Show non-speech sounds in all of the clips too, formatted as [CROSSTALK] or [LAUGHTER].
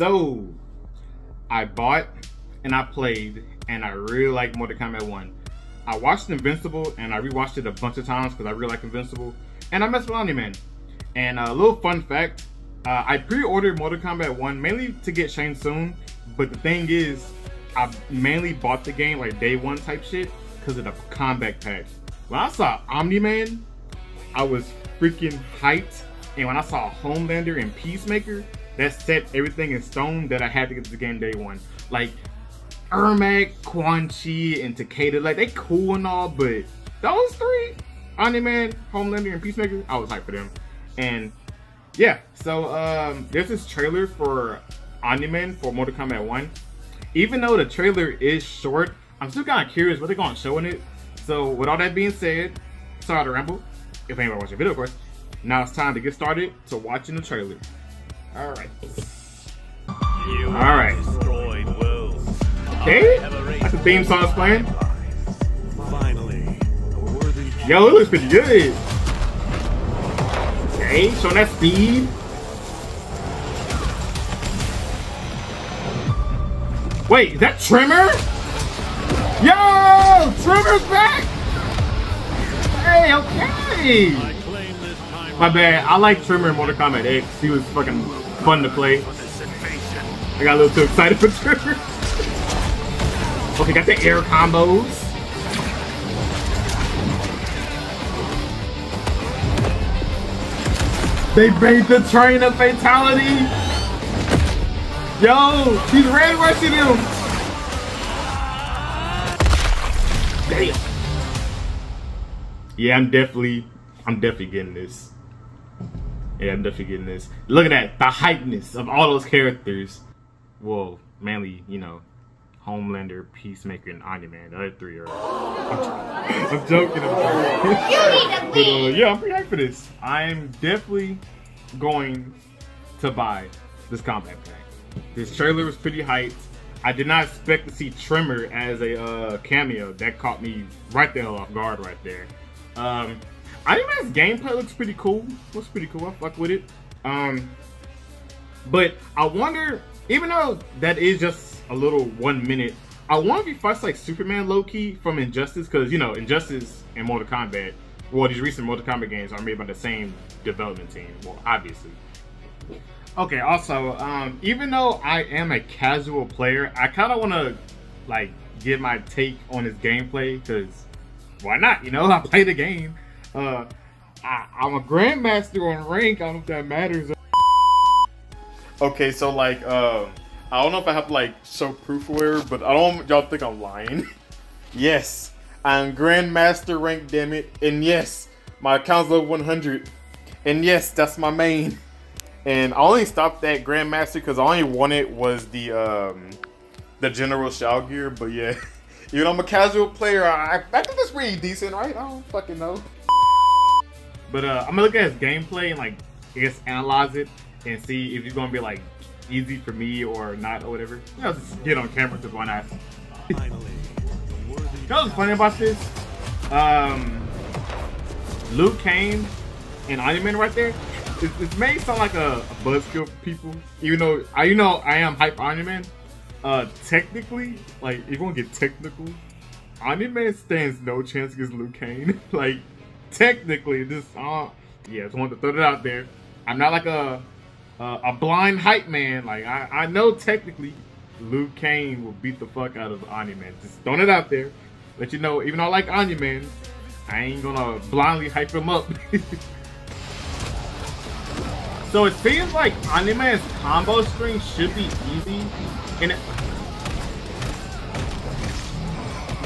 So, I bought and I played, and I really like Mortal Kombat 1. I watched Invincible and I rewatched it a bunch of times because I really like Invincible, and I messed with Omni-Man. And a little fun fact uh, I pre ordered Mortal Kombat 1 mainly to get Shang Tsung, but the thing is, I mainly bought the game like day one type shit because of the Kombat Pack. When I saw Omni Man, I was freaking hyped. And when I saw Homelander and Peacemaker, that set everything in stone that I had to get to the game day one. Like Ermac, Quan Chi, and Takeda, like they cool and all, but those three, Omni Man, Homelander, and Peacemaker, I was hyped for them. And yeah, so um, there's this trailer for Omni Man for Mortal Kombat 1. Even though the trailer is short, I'm still kind of curious what they're going to show in it. So with all that being said, sorry to ramble. If anybody watching the video, of course. Now it's time to get started to watching the trailer. All right. All right. Okay, that's the theme song's playing. Finally, Yo, it looks pretty good. Okay, showing that speed. Wait, is that Tremor? Yo, Tremor's back. Hey, okay. My bad. I like Tremor in Mortal Kombat X. He was fucking fun to play. I got a little too excited for Tremor. okay, got the air combos. They made the train a fatality. Yo, he's red rushing him. Damn. Yeah, I'm definitely, I'm definitely getting this. Yeah, I'm definitely getting this. Look at that, the hypeness of all those characters. Well, mainly, you know, Homelander, Peacemaker, and Omni Man. The other three are. I'm, [LAUGHS] I'm joking. I'm joking. but, uh, [LAUGHS] yeah, I'm pretty hyped for this. I'm definitely going to buy this Kombat Pack. This trailer was pretty hyped. I did not expect to see Tremor as a uh, cameo. That caught me right the hell off guard right there. Um, Anime's gameplay looks pretty cool. Looks pretty cool. I fuck with it. Um, but I wonder, even though that is just a little one minute, I wonder if he fights like Superman low key from Injustice, because you know Injustice and Mortal Kombat, well these recent Mortal Kombat games are made by the same development team. Well, obviously. Okay. Also, um, even though I am a casual player, I kind of want to like give my take on his gameplay, because why not? You know, [LAUGHS] I play the game. Uh, I, am a grandmaster on rank. I don't know if that matters. Okay, so like, uh, I don't know if I have like show proof or but I don't y'all think I'm lying. [LAUGHS] yes, I'm grandmaster rank, damn it, and yes, my account's level 100, and yes, that's my main. And I only stopped at grandmaster because I only wanted was the um, the general Shao gear, but yeah. [LAUGHS] Even though I'm a casual player, I, I think that's pretty decent, right? I don't fucking know. But uh, I'm gonna look at his gameplay and like, I guess analyze it and see if it's gonna be like easy for me or not or whatever. You know, just get on camera to why not? Finally, you know what's funny about this? Um, Liu Kang and Omni Man right there. It, it's made sound like a, a buzzkill for people, even though I, you know, I am hype Omni Man. Uh, technically, like if you want to get technical, Omni Man stands no chance against Liu Kang. [LAUGHS] like [LAUGHS] technically, this uh, yeah, just wanted to throw it out there. I'm not like a a, a blind hype man. Like I, I know technically, Liu Kang will beat the fuck out of Omni Man. Just throwing it out there. Let you know, even though I like Omni Man, I ain't gonna blindly hype him up. [LAUGHS] so it seems like Omni Man's combo string should be easy. And it,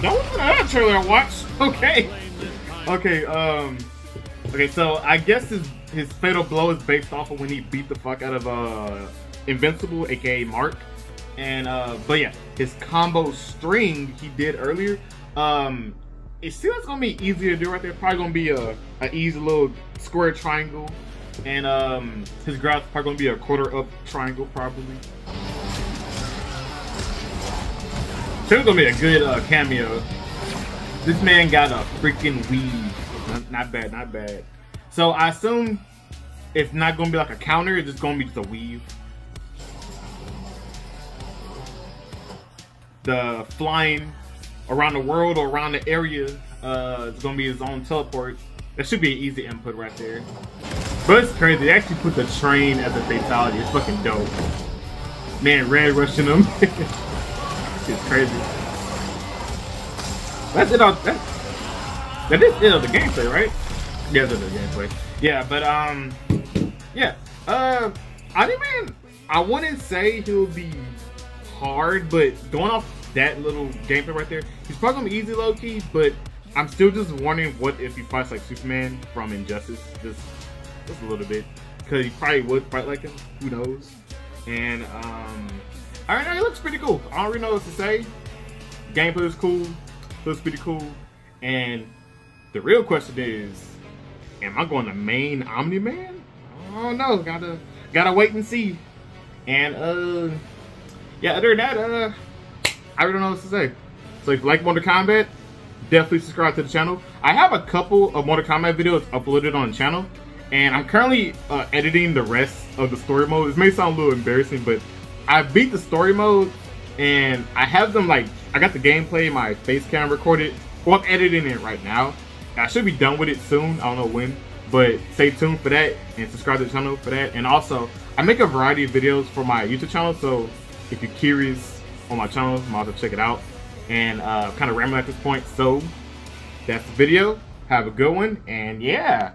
that was another trailer I watched. [LAUGHS] Okay. Okay, um Okay, so I guess his his fatal blow is based off of when he beat the fuck out of uh Invincible, aka Mark. And uh but yeah, his combo string he did earlier. Um it seems gonna be easier to do right there. Probably gonna be a, a easy little square triangle. And um his ground's probably gonna be a quarter up triangle probably. So it's gonna be a good uh, cameo. This man got a freaking weave. Not, bad, not bad. So I assume it's not gonna be like a counter, it's just gonna be just a weave. the flying around the world or around the area. Uh, it's gonna be his own teleport. That should be an easy input right there. But it's crazy. They actually put the train as a fatality. It's fucking dope. Man, red rushing them. [LAUGHS] it's crazy. That's it. All, that, that is it of the gameplay, right? Yeah, that's the gameplay. Yeah, but um, yeah. Uh, Man, I wouldn't say he'll be hard, but going off that little gameplay right there, he's probably gonna be easy low key. But I'm still just wondering what if he fights like Superman from Injustice, just just a little bit, because he probably would fight like him. Who knows? And um, all right, it looks pretty cool. I don't really know what to say. Gameplay is cool, looks pretty cool, and the real question is, am I going to main Omni Man? Don't know. Gotta gotta wait and see. And uh, yeah. Other than that, uh, I really don't know what to say. So if you like Mortal Kombat, definitely subscribe to the channel. I have a couple of Mortal Kombat videos uploaded on the channel, and I'm currently uh, editing the rest of the story mode. This may sound a little embarrassing, but I beat the story mode, and I have them like I got the gameplay, my face cam recorded. Well, I'm editing it right now. I should be done with it soon. I don't know when, but stay tuned for that and subscribe to the channel for that. And also, I make a variety of videos for my YouTube channel, so if you're curious on my channel, you might as well check it out. And uh, kind of rambling at this point, so that's the video. Have a good one, and yeah.